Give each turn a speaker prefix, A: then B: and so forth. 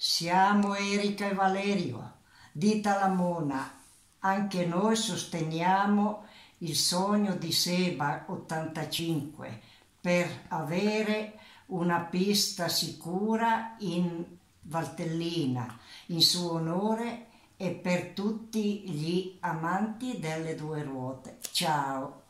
A: Siamo Erika e Valerio, di Talamona. Anche noi sosteniamo il sogno di Seba 85 per avere una pista sicura in Valtellina in suo onore e per tutti gli amanti delle due ruote. Ciao!